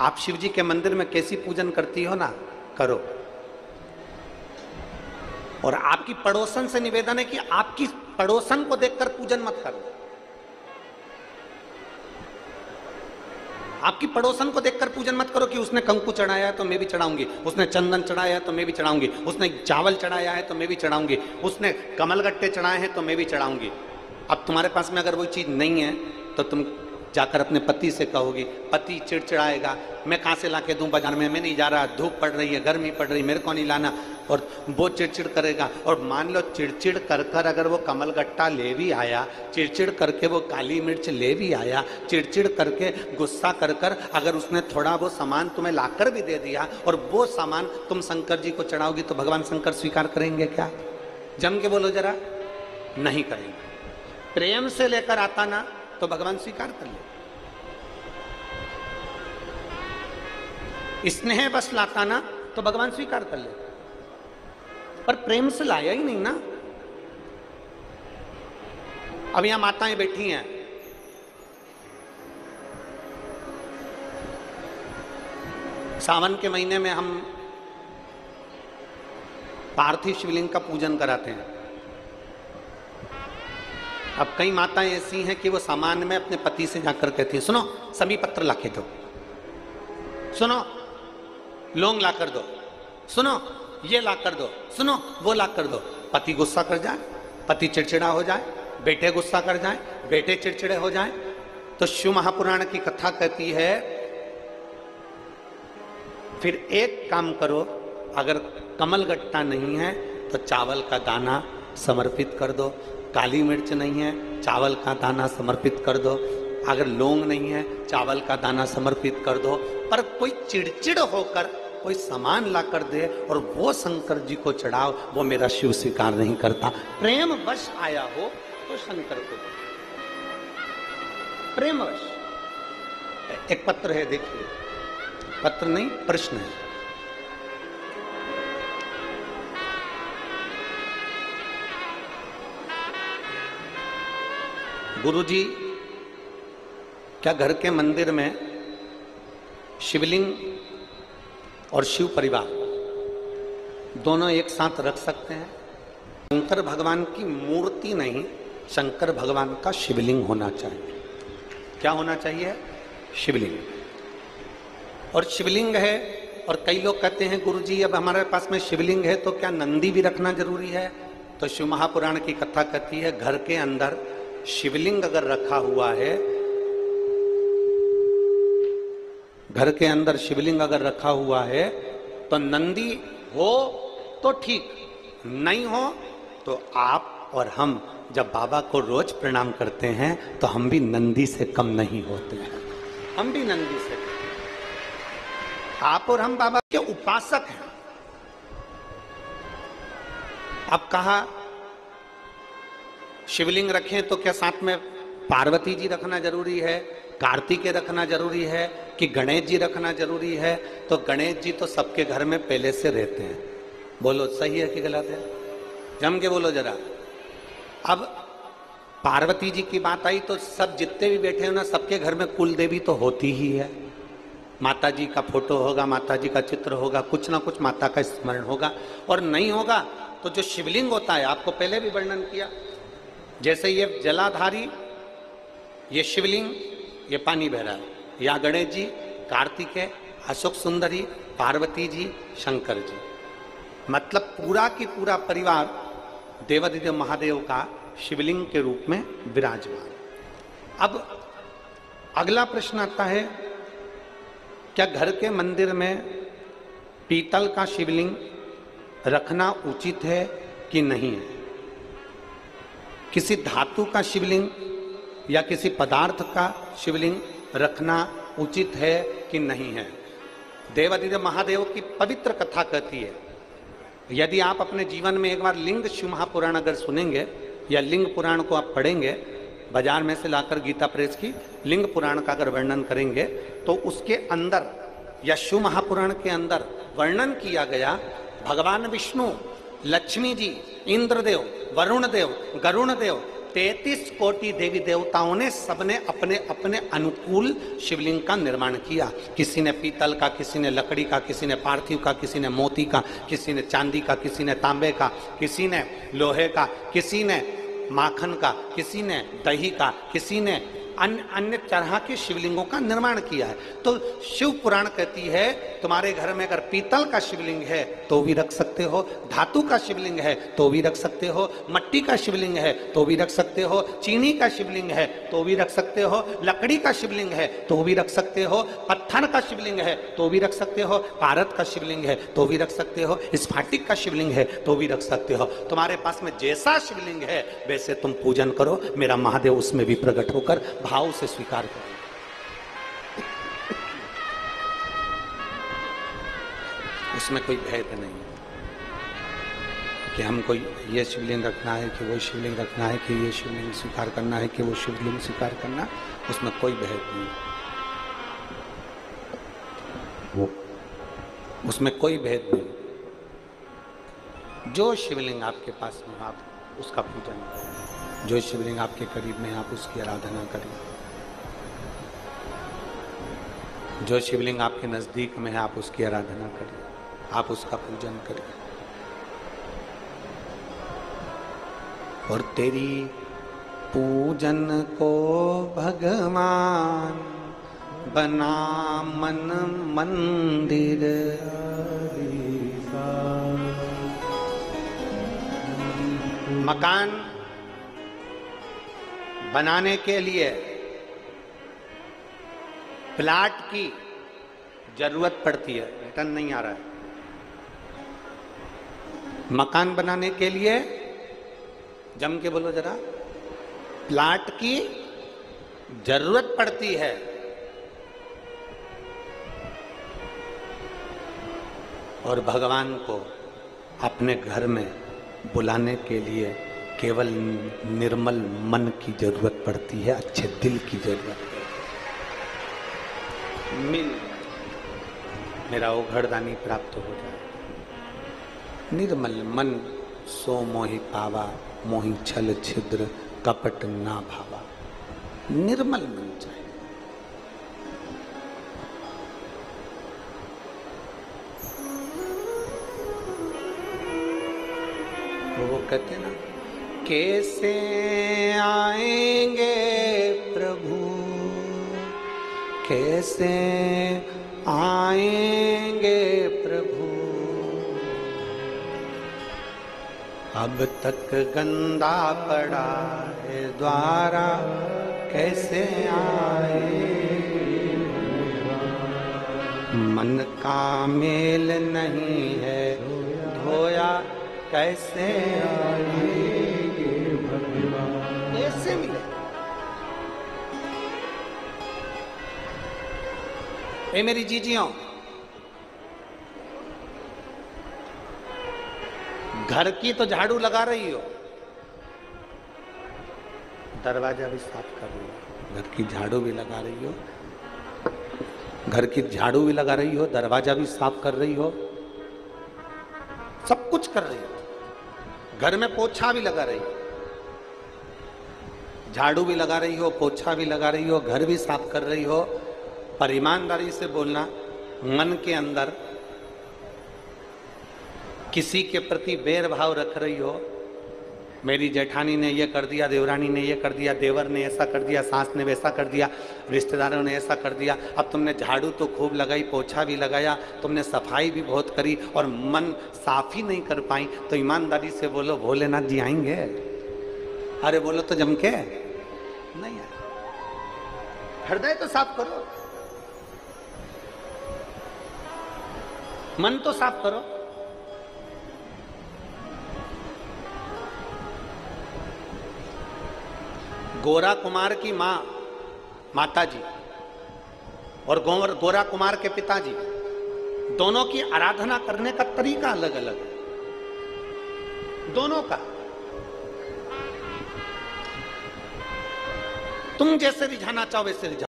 आप शिव जी के मंदिर में कैसी पूजन करती हो ना, करो। और आपकी पड़ोसन से निवेदन है कि आपकी पड़ोसन को देखकर पूजन मत करो। आपकी पड़ोसन को देखकर पूजन मत करो कि उसने कंकु चढ़ाया है तो मैं भी चढ़ाऊँगी, उसने चंदन चढ़ाया है तो मैं भी चढ़ाऊँगी, उसने चावल चढ़ाया है तो मैं भी चढ़ाऊँगी, उसने कमलगट्टे चढ़ाए हैं तो मैं भी चढ़ाऊँगी। अब तुम्हारे पास में अगर वो चीज़ नहीं है तो तुम जाकर अपने पति से कहोगी, पति चिड़चिड़ाएगा, मैं कहाँ से ला के दूँ बाज़ार में? मैं नहीं जा रहा, धूप पड़ रही है, गर्मी पड़ रही है मेरे को नहीं लाना। और वो चिड़चिड़ करेगा। और मान लो चिड़चिड़ कर कर अगर वो कमल गट्टा ले भी आया, चिड़चिड़ करके वो काली मिर्च ले भी आया, चिड़चिड़ करके गुस्सा कर कर अगर उसने थोड़ा वो सामान तुम्हें लाकर भी दे दिया और वो सामान तुम शंकर जी को चढ़ाओगी तो भगवान शंकर स्वीकार करेंगे क्या? जम के बोलो जरा, नहीं करेंगे। प्रेम से लेकर आता ना तो भगवान स्वीकार कर ले। स्नेह बस लाता ना तो भगवान स्वीकार कर ले। पर प्रेम से लाया ही नहीं ना। अब यहाँ माताएँ बैठी हैं। सावन के महीने में हम पार्थिव शिवलिंग का पूजन कराते हैं। अब कई माताएँ ऐसी हैं कि वो सामान में अपने पति से जाकर कहती हैं, सुनो समी पत्र ला दो। सुनो, लोंग ला कर दो। सुनो, ये ला कर दो। सुनो, वो ला कर दो। पति गुस्सा कर जाए, पति चिड़चिड़ा हो जाए, बेटे गुस्सा कर जाए, बेटे चिड़चिड़े हो जाए तो शिव महापुराण की कथा कहती है, फिर एक काम करो, अगर कमल गट्टा नहीं है तो चावल का दाना समर्पित कर दो। काली मिर्च नहीं है, चावल का दाना समर्पित कर दो। अगर लौंग नहीं है, चावल का दाना समर्पित कर दो। पर कोई चिड़चिड़ होकर, कोई सामान ला कर दे और वो शंकर जी को चढ़ाओ, वो मेरा शिव स्वीकार नहीं करता। प्रेम वश आया हो तो शंकर को। प्रेम वश एक पत्र है, देखिए। पत्र नहीं, प्रश्न है। गुरुजी, क्या घर के मंदिर में शिवलिंग और शिव परिवार दोनों एक साथ रख सकते हैं? शंकर भगवान की मूर्ति नहीं, शंकर भगवान का शिवलिंग होना चाहिए। क्या होना चाहिए? शिवलिंग। और शिवलिंग है, और कई लोग कहते हैं, गुरुजी, अब हमारे पास में शिवलिंग है तो क्या नंदी भी रखना ज़रूरी है? तो शिव महापुराण की कथा कहती है, घर के अंदर शिवलिंग अगर रखा हुआ है, घर के अंदर शिवलिंग अगर रखा हुआ है तो नंदी हो तो ठीक, नहीं हो तो आप और हम जब बाबा को रोज प्रणाम करते हैं तो हम भी नंदी से कम नहीं होते हैं। हम भी नंदी से आप और हम बाबा के उपासक हैं। अब कहा शिवलिंग रखें तो क्या साथ में पार्वती जी रखना ज़रूरी है? कार्तिकेय रखना ज़रूरी है कि गणेश जी रखना ज़रूरी है? तो गणेश जी तो सबके घर में पहले से रहते हैं। बोलो, सही है कि गलत है? जम के बोलो जरा। अब पार्वती जी की बात आई तो सब जितने भी बैठे हो ना, सबके घर में कुल देवी तो होती ही है। माता जी का फ़ोटो होगा माता जी का चित्र होगा, कुछ ना कुछ माता का स्मरण होगा। और नहीं होगा तो जो शिवलिंग होता है, आपको पहले भी वर्णन किया। जैसे ये जलाधारी, ये शिवलिंग, ये पानी बह रहा है। या गणेश जी कार्तिकेय अशोक सुंदरी, पार्वती जी, शंकर जी। मतलब पूरा की पूरा परिवार देवादिदेव महादेव का शिवलिंग के रूप में विराजमान। अब अगला प्रश्न आता है, क्या घर के मंदिर में पीतल का शिवलिंग रखना उचित है कि नहीं है? किसी धातु का शिवलिंग या किसी पदार्थ का शिवलिंग रखना उचित है कि नहीं है? देवादिदेव महादेव की पवित्र कथा कहती है, यदि आप अपने जीवन में एक बार लिंग शिव महापुराण अगर सुनेंगे या लिंग पुराण को आप पढ़ेंगे, बाज़ार में से लाकर गीता प्रेस की लिंग पुराण का अगर वर्णन करेंगे तो उसके अंदर या शिव महापुराण के अंदर वर्णन किया गया, भगवान विष्णु लक्ष्मी जी इंद्रदेव वरुण देव गरुण देव तैतीस कोटि देवी देवताओं ने सबने अपने अपने अनुकूल शिवलिंग का निर्माण किया किसी ने पीतल का किसी ने लकड़ी का किसी ने पार्थिव का किसी ने मोती का किसी ने चांदी का किसी ने तांबे का किसी ने लोहे का किसी ने माखन का किसी ने दही का किसी ने अन्य अन्य तरह के शिवलिंगों का निर्माण किया है। तो शिव पुराण कहती है, तुम्हारे घर में अगर पीतल का शिवलिंग है तो भी रख सकते हो। धातु का शिवलिंग है तो भी रख सकते हो। मट्टी का शिवलिंग है तो भी रख सकते हो। चीनी का शिवलिंग है तो भी रख सकते हो। लकड़ी का शिवलिंग है तो भी रख सकते हो। पत्थर का शिवलिंग है तो भी रख सकते हो। पारत का शिवलिंग है तो भी रख सकते हो। स्फाटिक का शिवलिंग है तो भी रख सकते हो। तुम्हारे पास में जैसा शिवलिंग है, वैसे तुम पूजन करो। मेरा महादेव उसमें भी प्रकट होकर भाव से स्वीकार करें। उसमें कोई भेद नहीं है कि हमको ये शिवलिंग रखना है कि वो शिवलिंग रखना है कि ये शिवलिंग स्वीकार करना है कि वो शिवलिंग स्वीकार करना, उसमें कोई भेद नहीं उसमें कोई भेद नहीं जो शिवलिंग आपके पास में आप उसका पूजन करें। जो शिवलिंग आपके करीब में, आप उसकी आराधना करें। जो शिवलिंग आपके नज़दीक में है, आप उसकी आराधना करें। आप उसका पूजन करें। और तेरी पूजन को भगवान बना मन मंदिर मकान बनाने के लिए प्लाट की ज़रूरत पड़ती है, रिटर्न नहीं आ रहा है। मकान बनाने के लिए जम के बोलो जरा, प्लाट की ज़रूरत पड़ती है। और भगवान को अपने घर में बुलाने के लिए केवल निर्मल मन की ज़रूरत पड़ती है, अच्छे दिल की ज़रूरत है। मिल। मेरा उघड़दानी प्राप्त हो जाए। निर्मल मन सो मोहि पावा, मोहि छल छिद्र कपट ना भावा। निर्मल मन चाहिए वो कहते ना कैसे आएँगे प्रभु? कैसे आएँगे प्रभु? अब तक गंदा पड़ा है द्वारा कैसे आए मन का मेल नहीं है, धोया कैसे आएँगे? ए मेरी जीजियों, घर की तो झाड़ू लगा रही हो। दरवाज़ा भी साफ़ कर रही हो। घर की झाड़ू भी लगा रही हो। घर की झाड़ू भी लगा रही हो, दरवाज़ा भी साफ़ कर रही हो। सब कुछ कर रही हो। घर में पोछा भी लगा रही हो। झाड़ू भी लगा रही हो, पोछा भी लगा रही हो, घर भी साफ़ कर रही हो। पर ईमानदारी से बोलना, मन के अंदर किसी के प्रति बैर भाव रख रही हो, मेरी जेठानी ने ये कर दिया, देवरानी ने ये कर दिया, देवर ने ऐसा कर दिया, सास ने वैसा कर दिया, रिश्तेदारों ने ऐसा कर दिया, अब तुमने झाड़ू तो खूब लगाई, पोछा भी लगाया, तुमने सफ़ाई भी बहुत करी और मन साफ़ ही नहीं कर पाई तो ईमानदारी से बोलो, भोलेनाथ जी आएँगे? अरे बोलो तो जम के। नहीं हृदय तो साफ़ करो। मन तो साफ़ करो। गोरा कुमार की माँ माता जी और गोवर, गोरा कुमार के पिताजी, दोनों की आराधना करने का तरीका अलग अलग है। दोनों का। तुम जैसे रिझाना चाहो वैसे रिझा